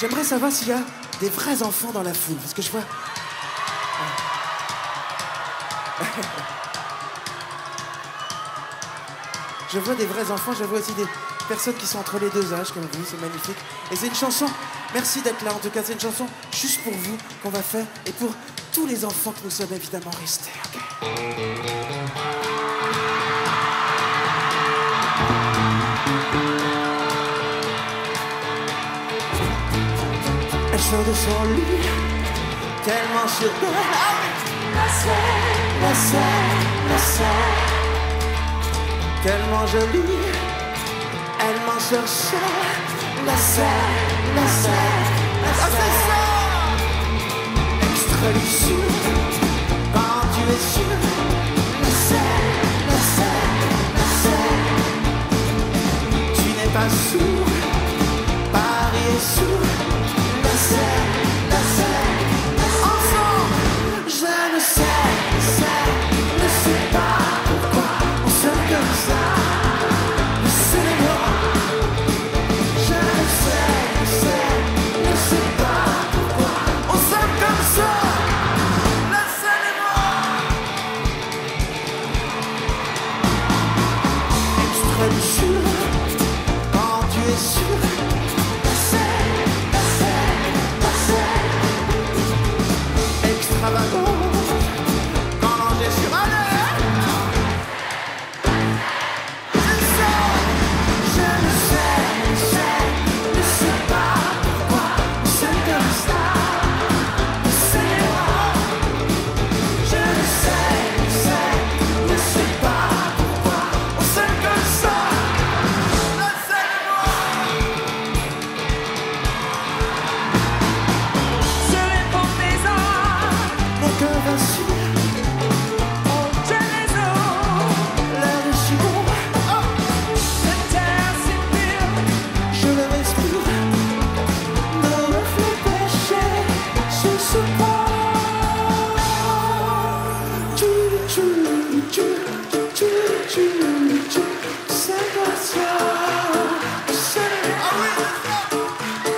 J'aimerais savoir s'il y a des vrais enfants dans la foule, parce que je vois. Je vois des vrais enfants, je vois aussi des personnes qui sont entre les deux âges, comme vous, c'est magnifique. Et c'est une chanson, merci d'être là en tout cas, c'est une chanson juste pour vous qu'on va faire et pour tous les enfants que nous sommes évidemment restés. de son lit, tellement sûr. Ah la scène, la scène, la scène, tellement jolie, elle m'en cherchait. La scène, la scène, la ah, scène, extra quand tu es sûr.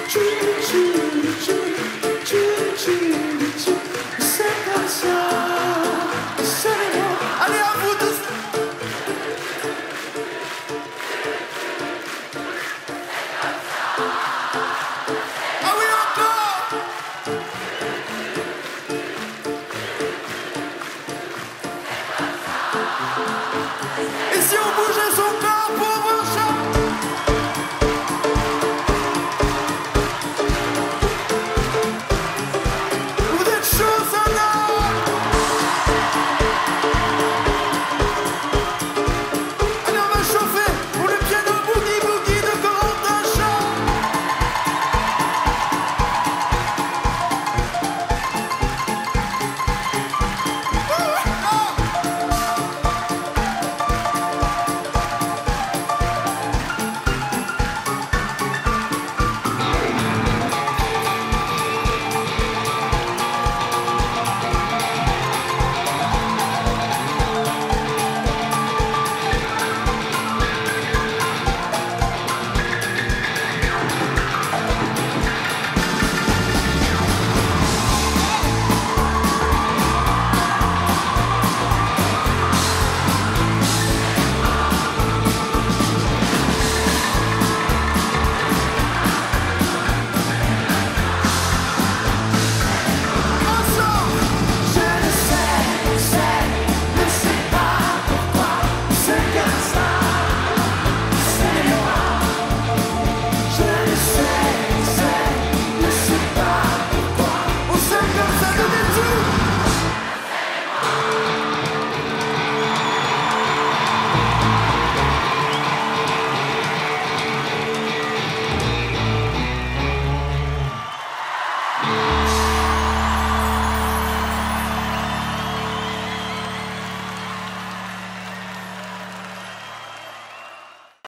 Treat